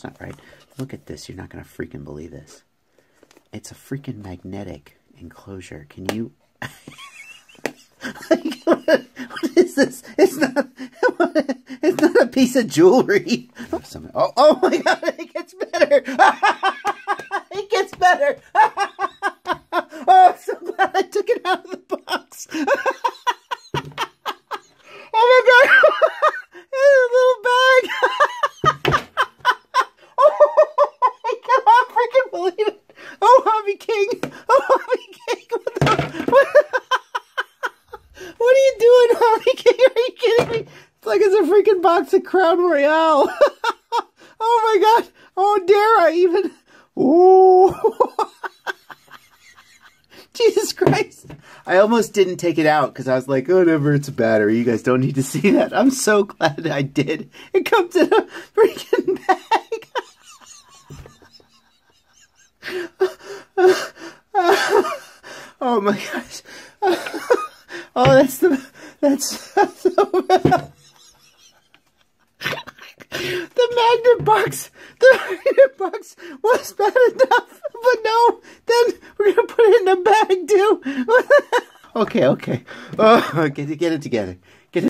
That's not right. Look at this. You're not going to freaking believe this. It's a freaking magnetic enclosure. Can you... what, is this? It's not... It's not a piece of jewelry. Oh, oh, oh my god, it gets better. it gets better. oh, I'm so glad I took it out of the box. oh my god. it's a little bag. oh, I cannot freaking believe it. Oh, HobbyKing. Oh, Hobby King. What, the, what, what are you Are you kidding me? It's like it's a freaking box of Crown Royal. oh my god. Oh, dare I even. Ooh. Jesus Christ. I almost didn't take it out because I was like, oh, whatever, it's a battery. You guys don't need to see that. I'm so glad I did. It comes in a freaking bag. oh my gosh. oh, that's the, that's, the magnet box, the magnet box was bad enough, but no, then we're gonna put it in a bag too. okay, okay. Oh, get it, get it together.